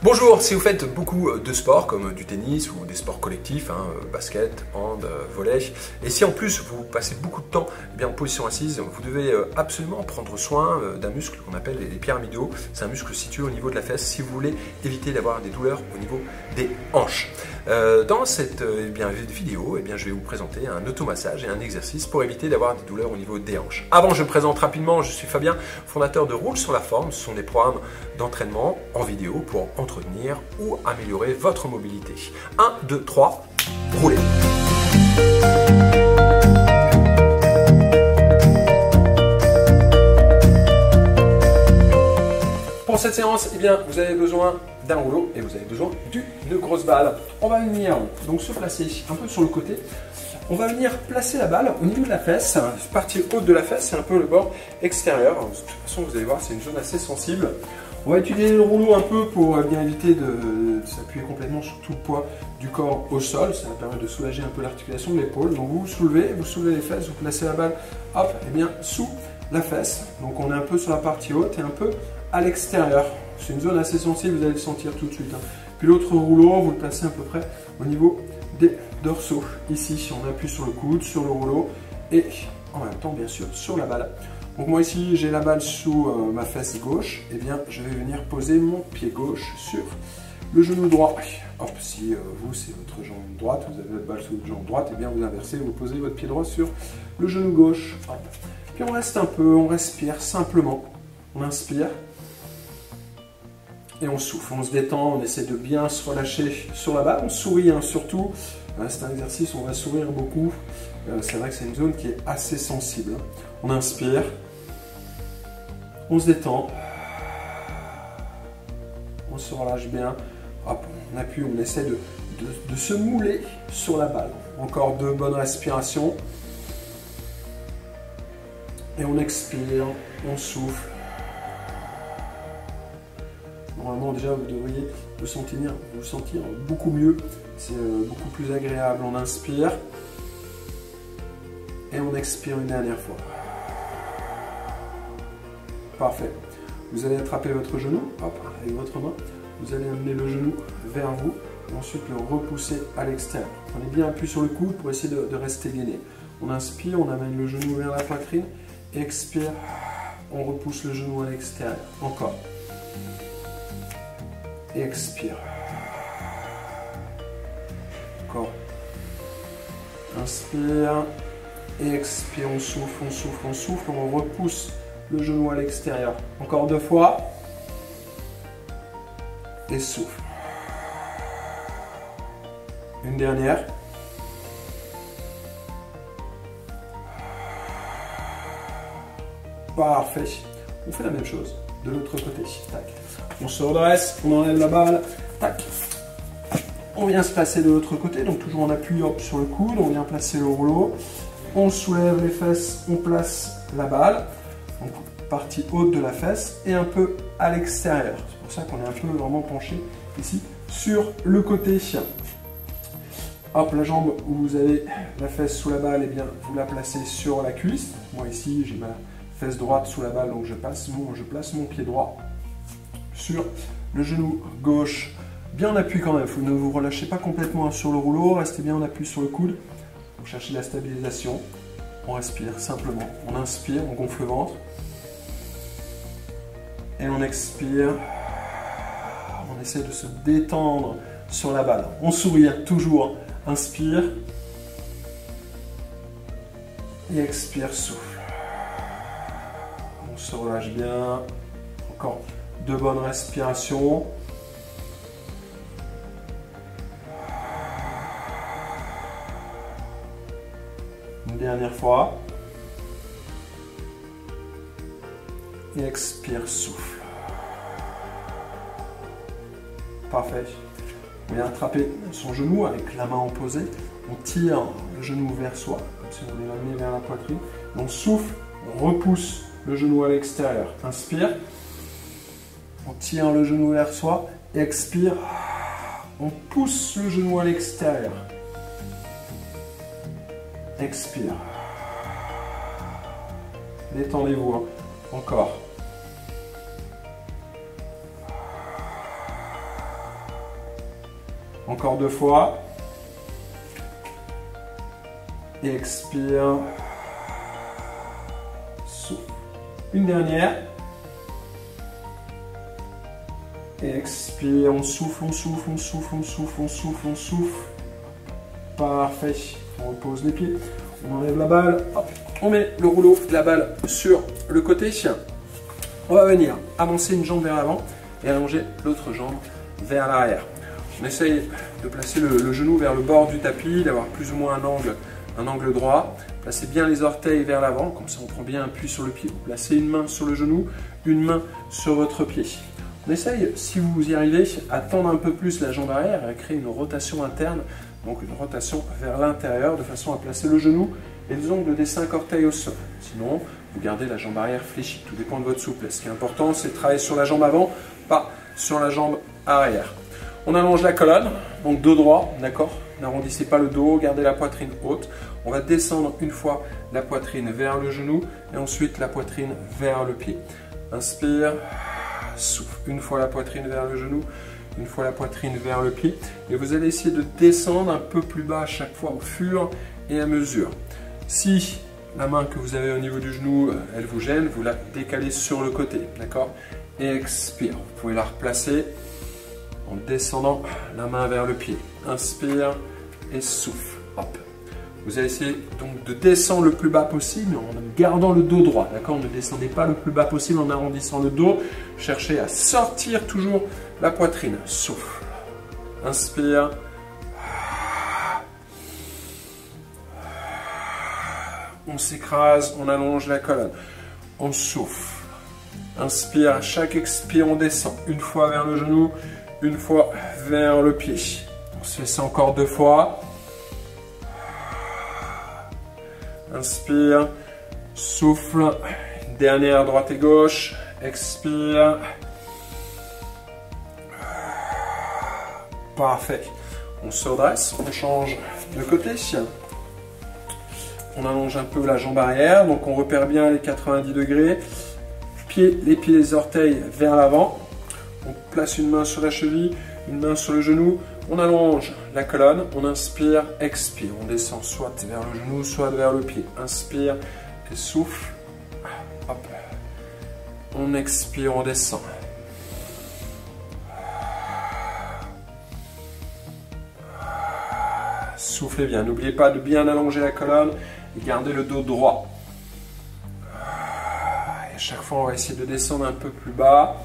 Bonjour, si vous faites beaucoup de sports comme du tennis ou des sports collectifs, hein, basket, hand, volley, et si en plus vous passez beaucoup de temps eh bien, en position assise, vous devez euh, absolument prendre soin euh, d'un muscle qu'on appelle les pyramidiaux. C'est un muscle situé au niveau de la fesse si vous voulez éviter d'avoir des douleurs au niveau des hanches. Euh, dans cette eh bien, vidéo, eh je vais vous présenter un automassage et un exercice pour éviter d'avoir des douleurs au niveau des hanches. Avant, je présente rapidement, je suis Fabien, fondateur de Roule sur la forme. Ce sont des programmes d'entraînement en vidéo pour entretenir ou améliorer votre mobilité. 1, 2, 3, roulez Pour cette séance, eh vous avez besoin d'un rouleau et vous avez besoin d'une grosse balle. On va venir donc se placer un peu sur le côté. On va venir placer la balle au niveau de la fesse, partie haute de la fesse, c'est un peu le bord extérieur. De toute façon, vous allez voir, c'est une zone assez sensible. On va utiliser le rouleau un peu pour euh, bien éviter de, s'appuyer complètement sur tout le poids du corps au sol. Ça va permettre de soulager un peu l'articulation de l'épaule. Donc vous, vous soulevez, vous soulevez les fesses, vous placez la balle, hop, et bien sous la fesse. Donc on est un peu sur la partie haute et un peu à l'extérieur. C'est une zone assez sensible, vous allez le sentir tout de suite. Hein. Puis l'autre rouleau, vous le placez à peu près au niveau des dorsaux. Ici, on appuie sur le coude, sur le rouleau et en même temps, bien sûr, sur la balle. Donc moi ici, j'ai la balle sous euh, ma fesse gauche. Et eh bien, je vais venir poser mon pied gauche sur le genou droit. Si euh, vous, c'est votre jambe droite, vous avez votre balle sous votre jambe droite, et eh bien vous inversez, vous posez votre pied droit sur le genou gauche. Puis on reste un peu, on respire simplement. On inspire. Et on souffle, on se détend, on essaie de bien se relâcher sur la balle. On sourit hein, surtout. C'est un exercice, on va sourire beaucoup. Euh, c'est vrai que c'est une zone qui est assez sensible. On inspire. On se détend. On se relâche bien. On appuie, on essaie de, se mouler sur la balle. Encore deux bonnes respirations. Et on expire, on souffle. Déjà, vous devriez vous sentir, vous sentir beaucoup mieux. C'est euh, beaucoup plus agréable. On inspire. Et on expire une dernière fois. Parfait. Vous allez attraper votre genou, hop, avec votre main. Vous allez amener le genou vers vous. Ensuite le repousser à l'extérieur. Prenez bien appui sur le coude pour essayer de, rester gainé. On inspire, on amène le genou vers la poitrine. Expire, on repousse le genou à l'extérieur. Encore. Expire. Encore. Inspire. Expire, on souffle, on souffle, on souffle. On repousse le genou à l'extérieur. Encore deux fois. Et souffle. Une dernière. Parfait. On fait la même chose de l'autre côté. Tac. On se redresse, on enlève la balle. Tac. On vient se placer de l'autre côté, donc toujours en appui sur le coude. On vient placer le rouleau. On soulève les fesses, on place la balle donc partie haute de la fesse et un peu à l'extérieur. C'est pour ça qu'on est un peu vraiment penché ici sur le côté. Hop, la jambe où vous avez la fesse sous la balle, et eh bien vous la placez sur la cuisse. Moi ici, j'ai ma fesse droite sous la balle, donc je, passe je place mon pied droit sur le genou gauche. Bien en appui quand même, vous ne vous relâchez pas complètement sur le rouleau, restez bien en appui sur le coude pour chercher la stabilisation. On respire simplement. On inspire, on gonfle le ventre. Et on expire. On essaie de se détendre sur la balle. On sourit toujours. Inspire. Et expire, souffle. On se relâche bien. Encore deux bonnes respirations. Une dernière fois. Et expire, souffle. Parfait. On vient attraper son genou avec la main opposée. On tire le genou vers soi, comme si on voulait l'amener vers la poitrine. On souffle, on repousse le genou à l'extérieur. Inspire. On tire le genou vers soi. Expire. On pousse le genou à l'extérieur. Expire. Détendez-vous. Hein. Encore. Encore deux fois. Expire. Souffle. Une dernière. Expire, on souffle, on souffle, on souffle, on souffle, on souffle, on souffle. Parfait. On repose les pieds. On enlève la balle. On met le rouleau de la balle sur le côté. On va venir avancer une jambe vers l'avant et allonger l'autre jambe vers l'arrière. On essaye de placer le, genou vers le bord du tapis, d'avoir plus ou moins un angle, un angle droit. Placez bien les orteils vers l'avant, comme ça on prend bien appui sur le pied. Placez une main sur le genou, une main sur votre pied. On essaye, si vous y arrivez, à tendre un peu plus la jambe arrière et à créer une rotation interne, donc une rotation vers l'intérieur de façon à placer le genou et les ongles des cinq orteils au sol. Sinon, vous gardez la jambe arrière fléchie. Tout dépend de votre souplesse. Ce qui est important, c'est de travailler sur la jambe avant, pas sur la jambe arrière. On allonge la colonne, donc dos droit, d'accord? N'arrondissez pas le dos, gardez la poitrine haute. On va descendre une fois la poitrine vers le genou et ensuite la poitrine vers le pied. Inspire, souffle. Une fois la poitrine vers le genou, une fois la poitrine vers le pied. Et vous allez essayer de descendre un peu plus bas à chaque fois au fur et à mesure. Si la main que vous avez au niveau du genou, euh, elle vous gêne, vous la décalez sur le côté, d'accord? Expire. Vous pouvez la replacer en descendant la main vers le pied. Inspire et souffle. Hop. Vous allez essayer donc de descendre le plus bas possible en gardant le dos droit. D'accord? Ne descendez pas le plus bas possible en arrondissant le dos. Cherchez à sortir toujours la poitrine. Souffle. Inspire. On s'écrase, on allonge la colonne. On souffle. Inspire, à chaque expire, on descend. Une fois vers le genou, une fois vers le pied. On se fait ça encore deux fois. Inspire, souffle. Dernière droite et gauche. Expire. Parfait. On se redresse, on change de côté. On allonge un peu la jambe arrière, donc on repère bien les 90 degrés. Pieds, les pieds, les orteils vers l'avant. On place une main sur la cheville, une main sur le genou. On allonge la colonne, on inspire, expire. On descend soit vers le genou, soit vers le pied. Inspire et souffle. Hop. On expire, on descend. Soufflez bien. N'oubliez pas de bien allonger la colonne et garder le dos droit. Et à chaque fois, on va essayer de descendre un peu plus bas.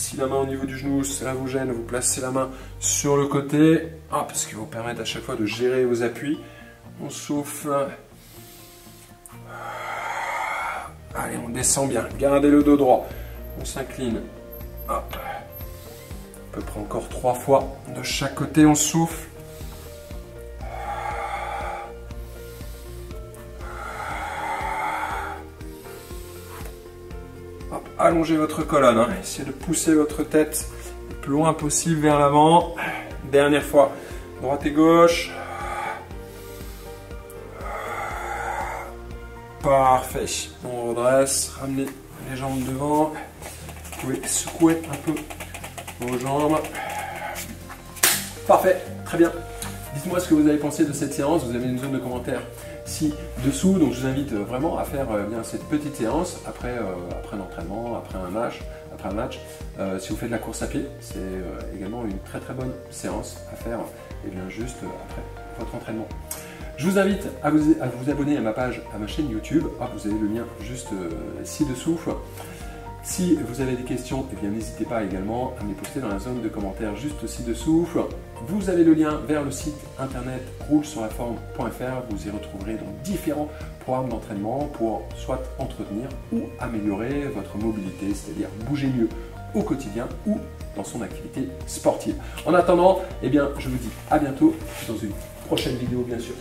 Si la main au niveau du genou, cela vous gêne, vous placez la main sur le côté. Hop, ce qui va vous permettre à chaque fois de gérer vos appuis. On souffle. Allez, on descend bien. Gardez le dos droit. On s'incline. Hop. À peu encore trois fois. De chaque côté, on souffle. Allongez votre colonne. Hein. Essayez de pousser votre tête le plus loin possible vers l'avant. Dernière fois, droite et gauche. Parfait. On redresse, ramenez les jambes devant. Vous pouvez secouer un peu vos jambes. Parfait, très bien. Dites-moi ce que vous avez pensé de cette séance. Vous avez une zone de commentaires ci-dessous. Donc je vous invite vraiment à faire euh, bien cette petite séance après, euh, après un entraînement, après un match. Après un match. Euh, si vous faites de la course à pied, c'est également une très très bonne séance à faire et bien juste après votre entraînement. Je vous invite à vous, à vous, abonner à ma page, à ma chaîne YouTube. Ah, vous avez le lien juste ci-dessous. Si vous avez des questions, eh n'hésitez pas également à me les poster dans la zone de commentaires juste ci-dessous. Vous avez le lien vers le site internet roulesurlaforme.fr. Vous y retrouverez donc différents programmes d'entraînement pour soit entretenir ou améliorer votre mobilité, c'est-à-dire bouger mieux au quotidien ou dans son activité sportive. En attendant, eh bien, je vous dis à bientôt dans une prochaine vidéo, bien sûr.